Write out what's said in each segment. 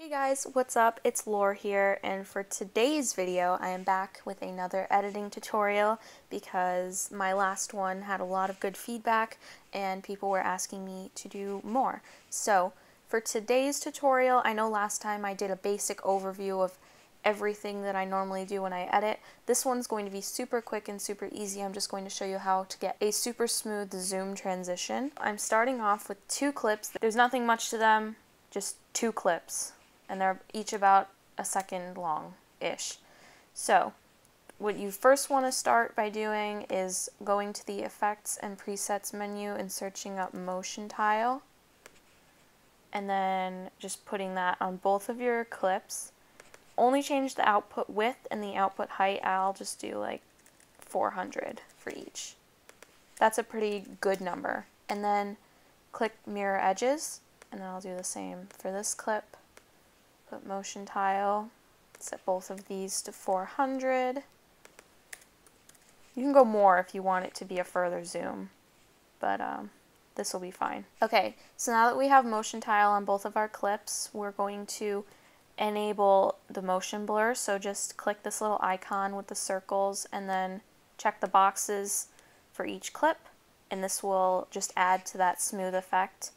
Hey guys, what's up? It's Lore here, and for today's video, I am back with another editing tutorial because my last one had a lot of good feedback and people were asking me to do more. So, for today's tutorial, I know last time I did a basic overview of everything that I normally do when I edit. This one's going to be super quick and super easy. I'm just going to show you how to get a super smooth zoom transition. I'm starting off with two clips. There's nothing much to them, just two clips and they're each about a second long-ish. So what you first want to start by doing is going to the Effects and Presets menu and searching up Motion Tile, and then just putting that on both of your clips. Only change the output width and the output height. I'll just do like 400 for each. That's a pretty good number. And then click Mirror Edges, and then I'll do the same for this clip put motion tile, set both of these to 400. You can go more if you want it to be a further zoom, but um, this will be fine. Okay, so now that we have motion tile on both of our clips, we're going to enable the motion blur. So just click this little icon with the circles and then check the boxes for each clip and this will just add to that smooth effect.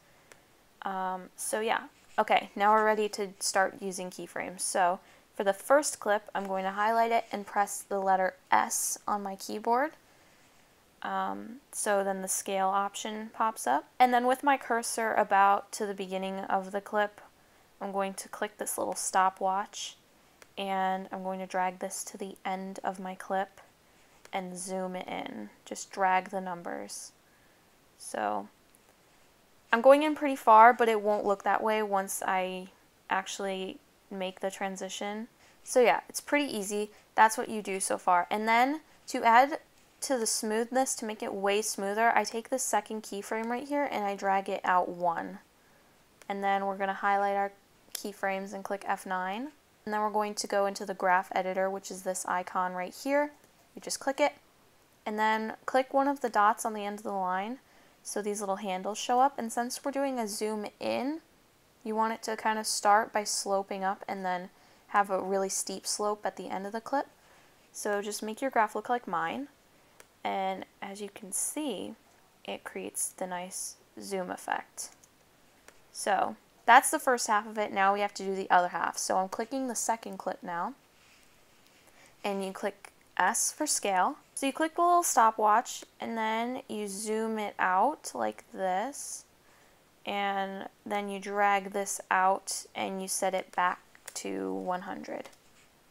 Um, so yeah, Okay, now we're ready to start using keyframes. So for the first clip, I'm going to highlight it and press the letter S on my keyboard. Um, so then the scale option pops up. And then with my cursor about to the beginning of the clip, I'm going to click this little stopwatch and I'm going to drag this to the end of my clip and zoom it in. Just drag the numbers. So I'm going in pretty far, but it won't look that way once I actually make the transition. So yeah, it's pretty easy. That's what you do so far. And then to add to the smoothness, to make it way smoother, I take the second keyframe right here and I drag it out one. And then we're going to highlight our keyframes and click F9. And then we're going to go into the graph editor, which is this icon right here. You just click it. And then click one of the dots on the end of the line so these little handles show up. And since we're doing a zoom in, you want it to kind of start by sloping up and then have a really steep slope at the end of the clip. So just make your graph look like mine. And as you can see, it creates the nice zoom effect. So that's the first half of it. Now we have to do the other half. So I'm clicking the second clip now. And you click S for scale. So you click the little stopwatch and then you zoom it out like this and then you drag this out and you set it back to 100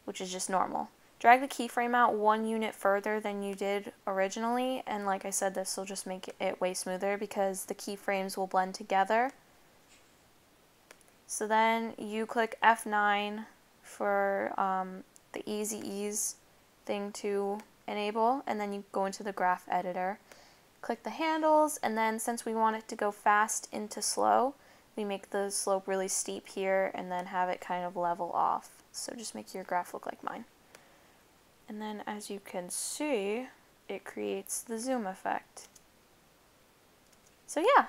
which is just normal. Drag the keyframe out one unit further than you did originally and like I said this will just make it way smoother because the keyframes will blend together. So then you click F9 for um, the easy ease thing to enable and then you go into the graph editor. Click the handles and then since we want it to go fast into slow we make the slope really steep here and then have it kind of level off. So just make your graph look like mine. And then as you can see it creates the zoom effect. So yeah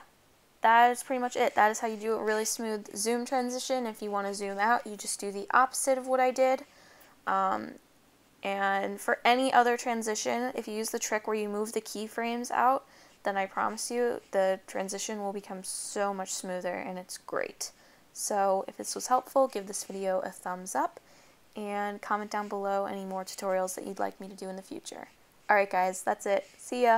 that is pretty much it. That is how you do a really smooth zoom transition. If you want to zoom out you just do the opposite of what I did. Um, and for any other transition, if you use the trick where you move the keyframes out, then I promise you the transition will become so much smoother and it's great. So if this was helpful, give this video a thumbs up and comment down below any more tutorials that you'd like me to do in the future. Alright guys, that's it. See ya!